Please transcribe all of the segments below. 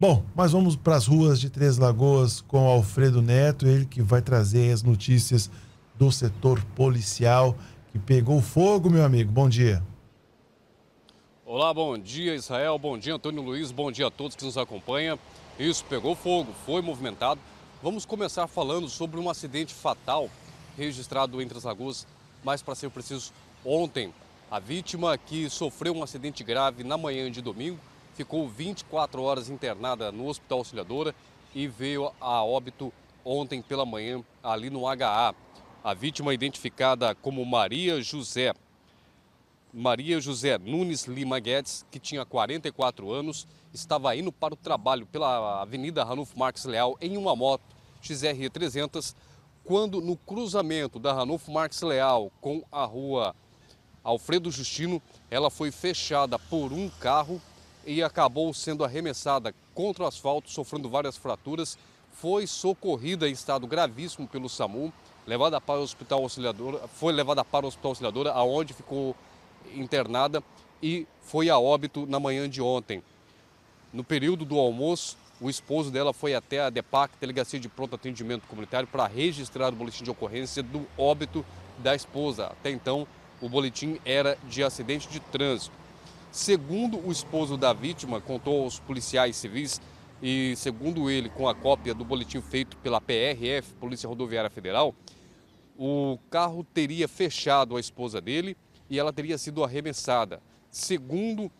Bom, mas vamos para as ruas de Três Lagoas com Alfredo Neto, ele que vai trazer as notícias do setor policial que pegou fogo, meu amigo. Bom dia. Olá, bom dia Israel, bom dia Antônio Luiz, bom dia a todos que nos acompanham. Isso, pegou fogo, foi movimentado. Vamos começar falando sobre um acidente fatal registrado entre as Lagoas, mais para ser preciso, ontem. A vítima que sofreu um acidente grave na manhã de domingo ficou 24 horas internada no Hospital Auxiliadora e veio a óbito ontem pela manhã ali no HA. A vítima identificada como Maria José Maria José Nunes Lima Guedes, que tinha 44 anos, estava indo para o trabalho pela Avenida Ranulfo Marques Leal em uma moto XR 300, quando no cruzamento da Ranulfo Marques Leal com a rua Alfredo Justino, ela foi fechada por um carro e acabou sendo arremessada contra o asfalto, sofrendo várias fraturas. Foi socorrida em estado gravíssimo pelo SAMU, levada para o Hospital Auxiliadora, foi levada para o Hospital Auxiliadora, aonde ficou internada e foi a óbito na manhã de ontem. No período do almoço, o esposo dela foi até a DEPAC, Delegacia de Pronto Atendimento Comunitário, para registrar o boletim de ocorrência do óbito da esposa. Até então, o boletim era de acidente de trânsito. Segundo o esposo da vítima, contou aos policiais civis e, segundo ele, com a cópia do boletim feito pela PRF, Polícia Rodoviária Federal, o carro teria fechado a esposa dele e ela teria sido arremessada. Segundo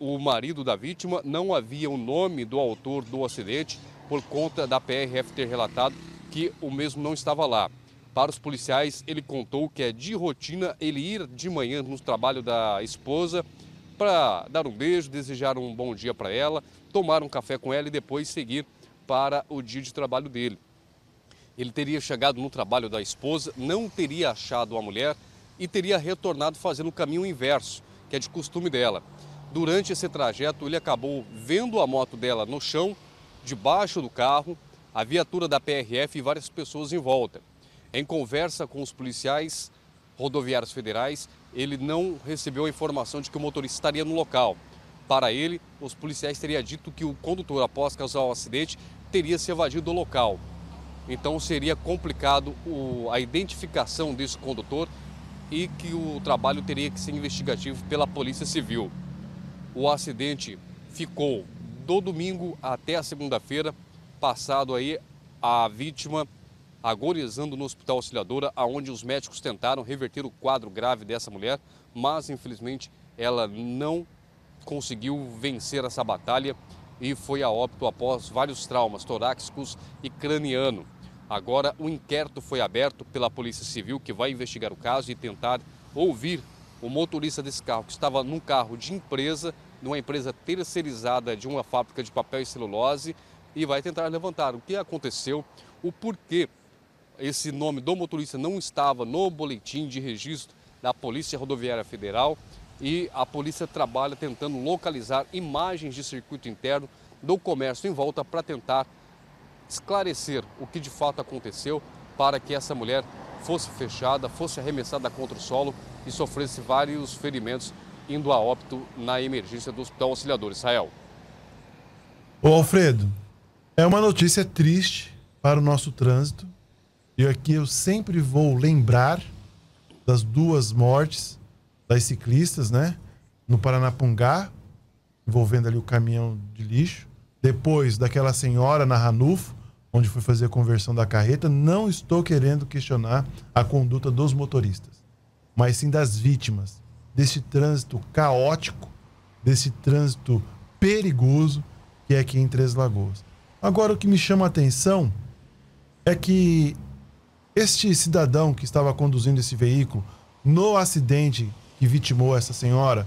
o marido da vítima, não havia o nome do autor do acidente por conta da PRF ter relatado que o mesmo não estava lá. Para os policiais, ele contou que é de rotina ele ir de manhã no trabalho da esposa para dar um beijo, desejar um bom dia para ela, tomar um café com ela e depois seguir para o dia de trabalho dele. Ele teria chegado no trabalho da esposa, não teria achado a mulher e teria retornado fazendo o caminho inverso, que é de costume dela. Durante esse trajeto, ele acabou vendo a moto dela no chão, debaixo do carro, a viatura da PRF e várias pessoas em volta. Em conversa com os policiais rodoviários federais, ele não recebeu a informação de que o motorista estaria no local. Para ele, os policiais teriam dito que o condutor, após causar o acidente, teria se evadido do local. Então seria complicado o, a identificação desse condutor e que o trabalho teria que ser investigativo pela Polícia Civil. O acidente ficou do domingo até a segunda-feira, passado aí a vítima agonizando no Hospital Auxiliadora, aonde os médicos tentaram reverter o quadro grave dessa mulher, mas infelizmente ela não conseguiu vencer essa batalha e foi a óbito após vários traumas torácicos e craniano. Agora o inquérito foi aberto pela Polícia Civil, que vai investigar o caso e tentar ouvir o motorista desse carro, que estava num carro de empresa, numa empresa terceirizada de uma fábrica de papel e celulose, e vai tentar levantar o que aconteceu, o porquê esse nome do motorista não estava no boletim de registro da Polícia Rodoviária Federal e a polícia trabalha tentando localizar imagens de circuito interno do comércio em volta para tentar esclarecer o que de fato aconteceu para que essa mulher fosse fechada, fosse arremessada contra o solo e sofresse vários ferimentos, indo a óbito na emergência do Hospital Auxiliador Israel. Ô Alfredo, é uma notícia triste para o nosso trânsito, e aqui eu sempre vou lembrar das duas mortes das ciclistas, né? No Paranapungá, envolvendo ali o caminhão de lixo. Depois daquela senhora na Ranulfo, onde foi fazer a conversão da carreta. Não estou querendo questionar a conduta dos motoristas, mas sim das vítimas desse trânsito caótico, desse trânsito perigoso que é aqui em Três Lagoas. Agora, o que me chama a atenção é que este cidadão que estava conduzindo esse veículo no acidente que vitimou essa senhora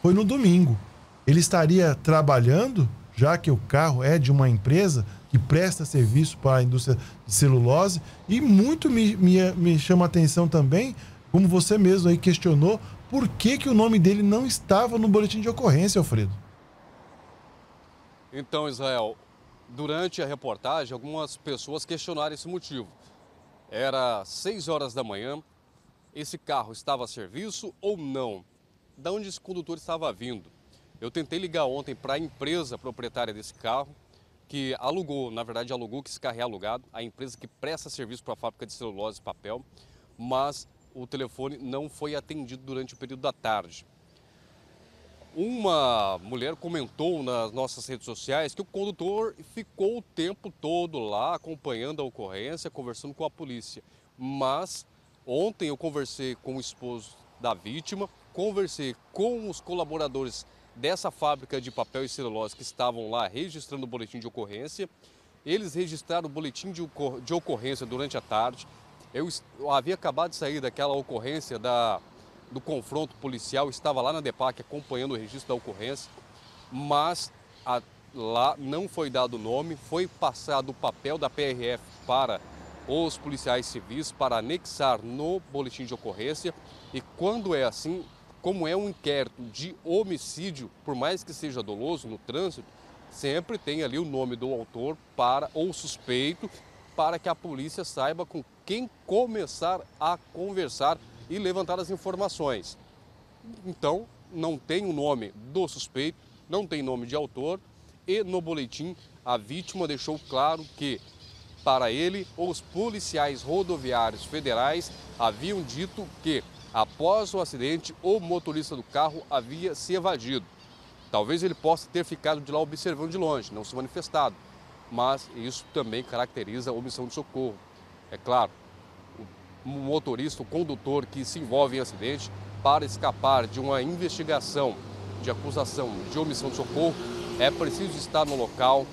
foi no domingo. Ele estaria trabalhando, já que o carro é de uma empresa que presta serviço para a indústria de celulose. E muito me, me, me chama a atenção também, como você mesmo aí questionou, por que, que o nome dele não estava no boletim de ocorrência, Alfredo? Então, Israel, durante a reportagem, algumas pessoas questionaram esse motivo. Era 6 horas da manhã. Esse carro estava a serviço ou não? Da onde esse condutor estava vindo? Eu tentei ligar ontem para a empresa proprietária desse carro. que alugou, na verdade alugou que esse carro é alugado, a empresa que presta serviço para a fábrica de celulose e papel, mas o telefone não foi atendido durante o período da tarde. Uma mulher comentou nas nossas redes sociais que o condutor ficou o tempo todo lá acompanhando a ocorrência, conversando com a polícia. Mas ontem eu conversei com o esposo da vítima, conversei com os colaboradores dessa fábrica de papel e celulose que estavam lá registrando o boletim de ocorrência. Eles registraram o boletim de, de ocorrência durante a tarde. Eu, eu havia acabado de sair daquela ocorrência da, do confronto policial, estava lá na DEPAC acompanhando o registro da ocorrência, mas a, lá não foi dado o nome, foi passado o papel da PRF para os policiais civis para anexar no boletim de ocorrência. E quando é assim, como é um inquérito de homicídio, por mais que seja doloso no trânsito, sempre tem ali o nome do autor para ou suspeito para que a polícia saiba com quem começar a conversar e levantar as informações. Então, não tem o nome do suspeito, não tem nome de autor e no boletim a vítima deixou claro que para ele, os policiais rodoviários federais haviam dito que Após o acidente, o motorista do carro havia se evadido. Talvez ele possa ter ficado de lá observando de longe, não se manifestado, mas isso também caracteriza a omissão de socorro. É claro, motorista, o condutor que se envolve em acidente, para escapar de uma investigação de acusação de omissão de socorro, é preciso estar no local,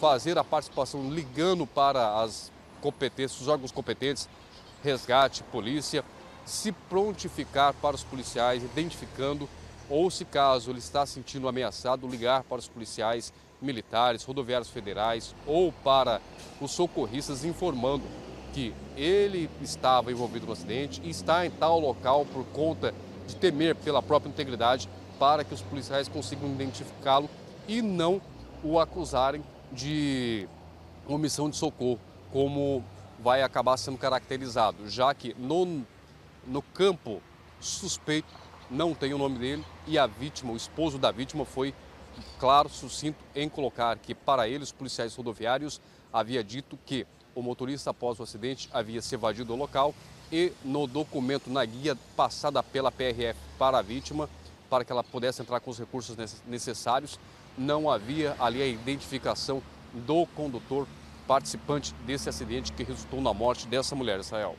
fazer a participação ligando para as competências, os órgãos competentes, resgate, polícia, se prontificar para os policiais, identificando ou, se caso ele está sentindo ameaçado, ligar para os policiais militares, rodoviários federais ou para os socorristas informando que ele estava envolvido no acidente e está em tal local por conta de temer pela própria integridade para que os policiais consigam identificá-lo e não o acusarem de omissão de socorro, como vai acabar sendo caracterizado, já que no no campo suspeito, não tem o nome dele, e a vítima, o esposo da vítima, foi claro, sucinto em colocar que para ele, os policiais rodoviários, havia dito que o motorista, após o acidente, havia se evadido do local e no documento, na guia passada pela PRF para a vítima, para que ela pudesse entrar com os recursos necessários, não havia ali a identificação do condutor participante desse acidente que resultou na morte dessa mulher, Israel.